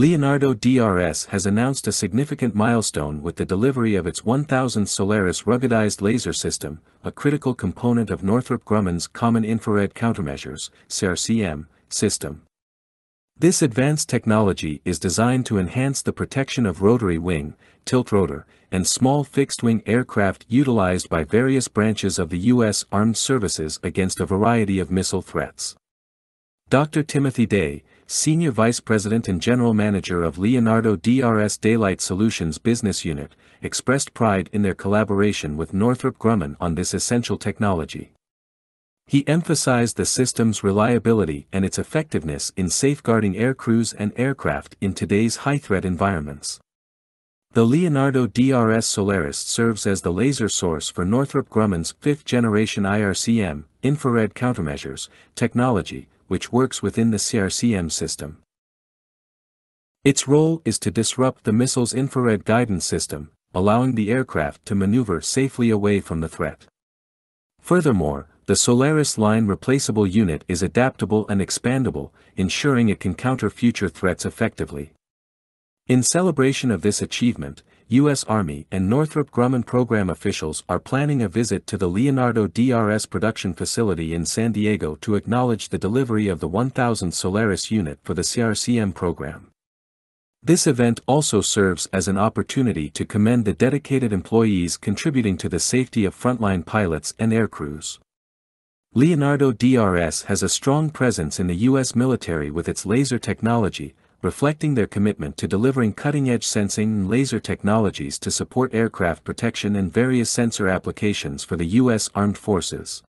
Leonardo DRS has announced a significant milestone with the delivery of its 1000 Solaris ruggedized laser system, a critical component of Northrop Grumman's Common Infrared Countermeasures CIRCM, system. This advanced technology is designed to enhance the protection of rotary wing, tilt rotor, and small fixed-wing aircraft utilized by various branches of the U.S. Armed Services against a variety of missile threats. Dr. Timothy Day, Senior Vice President and General Manager of Leonardo DRS Daylight Solutions Business Unit, expressed pride in their collaboration with Northrop Grumman on this essential technology. He emphasized the system's reliability and its effectiveness in safeguarding aircrews and aircraft in today's high-threat environments. The Leonardo DRS Solaris serves as the laser source for Northrop Grumman's fifth-generation IRCM, infrared countermeasures, technology, which works within the CIRCM system. Its role is to disrupt the missile's infrared guidance system, allowing the aircraft to maneuver safely away from the threat. Furthermore, the Solaris line replaceable unit is adaptable and expandable, ensuring it can counter future threats effectively. In celebration of this achievement, U.S. Army and Northrop Grumman program officials are planning a visit to the Leonardo DRS production facility in San Diego to acknowledge the delivery of the 1000 Solaris unit for the CIRCM program. This event also serves as an opportunity to commend the dedicated employees contributing to the safety of frontline pilots and aircrews. Leonardo DRS has a strong presence in the U.S. military with its laser technology, reflecting their commitment to delivering cutting-edge sensing and laser technologies to support aircraft protection and various sensor applications for the U.S. Armed Forces.